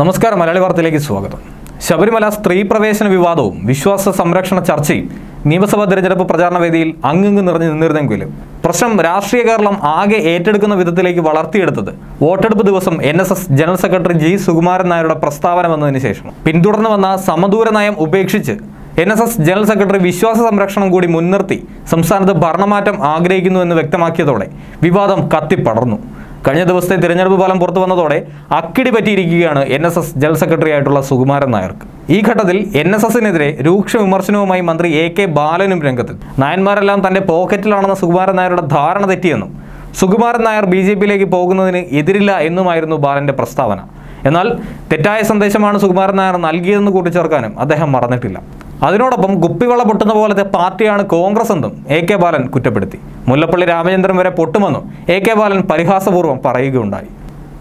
നമസ്കാരം മലയാളി വാർത്തയിലേക്ക് സ്വാഗതം. ശബരിമല സ്ത്രീ പ്രവേശന വിവാദവും വിശ്വാസ സംരക്ഷണ ചർച്ചയും നിയമസഭാ തെരഞ്ഞെടുപ്പ് പ്രചാരണ വേദിയിൽ അങ്ങിങ്ങ് നിറഞ്ഞു നിന്നിരുന്നെങ്കിലും പ്രശ്നം രാഷ്ട്രീയ കേരളം ആകെ ഏറ്റെടുക്കുന്ന വിധത്തിലേക്ക് വളർത്തിയെടുത്തത് വോട്ടെടുപ്പ് ദിവസം N S S general secretary G Sukumaran നായരുടെ പ്രസ്താവന വന്നതിന് ശേഷം. പിന്തുടർന്ന് വന്ന സമദൂര നയം ഉപേക്ഷിച്ച് N S S general secretary വിശ്വാസ സംരക്ഷണം കൂടി മുൻനിർത്തി സംസ്ഥാനത്ത് ഭരണമാറ്റം ആഗ്രഹിക്കുന്നുവെന്ന് വ്യക്തമാക്കിയതോടെ വിവാദം കത്തിപ്പടർന്നു. കഴിഞ്ഞ ദിവസത്തെ തിരഞ്ഞെടുപ്പ് ഫലം പുറത്തു വന്നതോടെ അക്കിടി പറ്റിയിരിക്കുകയാണ് N S S general secretary ആയിട്ടുള്ള സുകുമാരൻ നായർക്ക്. ഈ ഘട്ടത്തിൽ എൻ എസ് എസിനെതിരെ രൂക്ഷ വിമർശനവുമായി മന്ത്രി എ കെ ബാലനും രംഗത്ത്. നായന്മാരെല്ലാം തന്റെ പോക്കറ്റിലാണെന്ന സുകുമാരൻ നായരുടെ ധാരണ തെറ്റിയെന്നും സുകുമാരൻ നായർ ബി ജെ പിയിലേക്ക് പോകുന്നതിന് എതിരില്ല എന്നുമായിരുന്നു ബാലന്റെ പ്രസ്താവന. എന്നാൽ തെറ്റായ സന്ദേശമാണ് സുകുമാരൻ നായർ നൽകിയതെന്ന് കൂട്ടിച്ചേർക്കാനും അദ്ദേഹം മറന്നിട്ടില്ല. അതിനോടൊപ്പം കുപ്പിവള പൊട്ടുന്ന പോലത്തെ പാർട്ടിയാണ് കോൺഗ്രസ് എന്നും എ കെ ബാലൻ കുറ്റപ്പെടുത്തി. മുല്ലപ്പള്ളി രാമചന്ദ്രൻ വരെ പൊട്ടുമെന്നും എ കെ ബാലൻ പരിഹാസപൂർവം പറയുകയുണ്ടായി.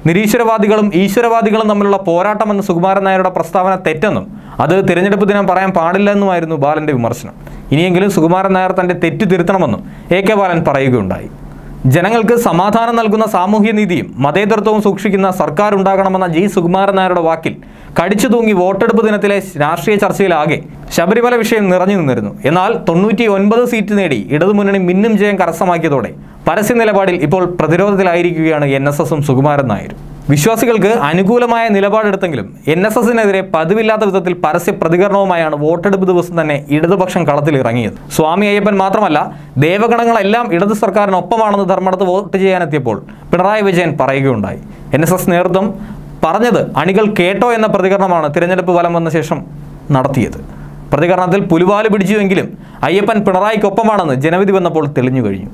നിരീശ്വരവാദികളും ഈശ്വരവാദികളും തമ്മിലുള്ള പോരാട്ടമെന്ന് സുകുമാരൻ നായരുടെ പ്രസ്താവന തെറ്റെന്നും അത് തിരഞ്ഞെടുപ്പ് ദിനം പറയാൻ പാടില്ലെന്നുമായിരുന്നു ബാലന്റെ വിമർശനം. ഇനിയെങ്കിലും സുകുമാരൻ നായർ തന്റെ തെറ്റു തിരുത്തണമെന്നും എ കെ ബാലൻ പറയുകയുണ്ടായി. ജനങ്ങൾക്ക് സമാധാനം നൽകുന്ന സാമൂഹ്യ നീതിയും മതേതരത്വവും സൂക്ഷിക്കുന്ന സർക്കാർ ഉണ്ടാകണമെന്ന ജി സുകുമാരൻ നായരുടെ വാക്കിൽ കടിച്ചു തൂങ്ങി വോട്ടെടുപ്പ് ദിനത്തിലെ രാഷ്ട്രീയ ചർച്ചയിലാകെ ശബരിമല വിഷയം നിറഞ്ഞു നിന്നിരുന്നു. എന്നാൽ തൊണ്ണൂറ്റി ഒൻപത് സീറ്റ് നേടി ഇടതുമുന്നണി മിന്നും ജയം കരസ്ഥമാക്കിയതോടെ പരസ്യ നിലപാടിൽ ഇപ്പോൾ പ്രതിരോധത്തിലായിരിക്കുകയാണ് എൻ എസ് എസും സുകുമാരൻ നായരും. വിശ്വാസികൾക്ക് അനുകൂലമായ നിലപാടെടുത്തെങ്കിലും എൻ എസ് എസിനെതിരെ പതിവില്ലാത്ത വിധത്തിൽ പരസ്യ പ്രതികരണവുമായാണ് വോട്ടെടുപ്പ് ദിവസം തന്നെ ഇടതുപക്ഷം കളത്തിലിറങ്ങിയത്. സ്വാമി അയ്യപ്പൻ മാത്രമല്ല ദേവഗണങ്ങളെല്ലാം ഇടതു സർക്കാരിനൊപ്പമാണെന്ന് ധർമ്മടത്ത് വോട്ട് ചെയ്യാനെത്തിയപ്പോൾ പിണറായി വിജയൻ പറയുകയുണ്ടായി. എൻ എസ് എസ് നേതൃത്വം പറഞ്ഞത് അണികൾ കേട്ടോ എന്ന പ്രതികരണമാണ് തിരഞ്ഞെടുപ്പ് ഫലം വന്ന ശേഷം നടത്തിയത്. പ്രതികരണത്തിൽ പുലിവാൽ പിടിച്ചുവെങ്കിലും അയ്യപ്പൻ പിണറായിക്കൊപ്പമാണെന്ന് ജനവിധി വന്നപ്പോൾ തെളിഞ്ഞു കഴിഞ്ഞു.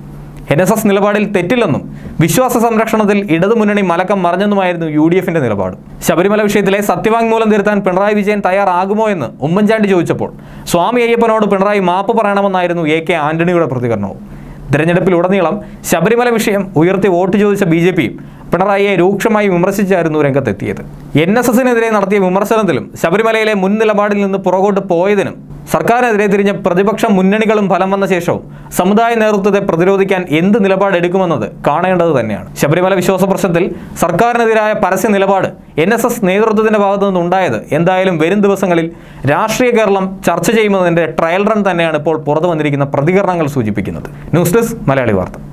എൻ എസ് എസ് നിലപാടിൽ തെറ്റില്ലെന്നും വിശ്വാസ സംരക്ഷണത്തിൽ ഇടതുമുന്നണി മലക്കം മറിഞ്ഞെന്നുമായിരുന്നു യു ഡി എഫിന്റെ നിലപാട്. ശബരിമല വിഷയത്തിലെ സത്യവാങ്മൂലം തിരുത്താൻ പിണറായി വിജയൻ തയ്യാറാകുമോ എന്ന് ഉമ്മൻചാണ്ടി ചോദിച്ചപ്പോൾ സ്വാമി അയ്യപ്പനോട് പിണറായി മാപ്പ് പറയണമെന്നായിരുന്നു എ കെ ആന്റണിയുടെ പ്രതികരണവും. തിരഞ്ഞെടുപ്പിലുടനീളം ശബരിമല വിഷയം ഉയർത്തി വോട്ട് ചോദിച്ച ബി ജെ പിയും പിണറായിയെ രൂക്ഷമായി വിമർശിച്ചായിരുന്നു രംഗത്തെത്തിയത്. എൻ എസ് എസിനെതിരെ നടത്തിയ വിമർശനത്തിലും ശബരിമലയിലെ മുൻ നിലപാടിൽ നിന്ന് പുറകോട്ട് പോയതിനും സർക്കാരിനെതിരെ തിരിഞ്ഞ പ്രതിപക്ഷ മുന്നണികളും ഫലം വന്ന ശേഷവും സമുദായ നേതൃത്വത്തെ പ്രതിരോധിക്കാൻ എന്ത് നിലപാടെടുക്കുമെന്നത് കാണേണ്ടത് തന്നെയാണ്. ശബരിമല വിശ്വാസ പ്രശ്നത്തിൽ സർക്കാരിനെതിരായ പരസ്യ നിലപാട് എൻ എസ് എസ് നേതൃത്വത്തിന്റെ ഭാഗത്തു നിന്നുണ്ടായത് എന്തായാലും വരും ദിവസങ്ങളിൽ രാഷ്ട്രീയ കേരളം ചർച്ച ചെയ്യുന്നതിന്റെ ട്രയൽ റൺ തന്നെയാണ് ഇപ്പോൾ പുറത്തു വന്നിരിക്കുന്ന പ്രതികരണങ്ങൾ സൂചിപ്പിക്കുന്നത്. ന്യൂസ് ഡെസ്ക് മലയാളി വാർത്ത.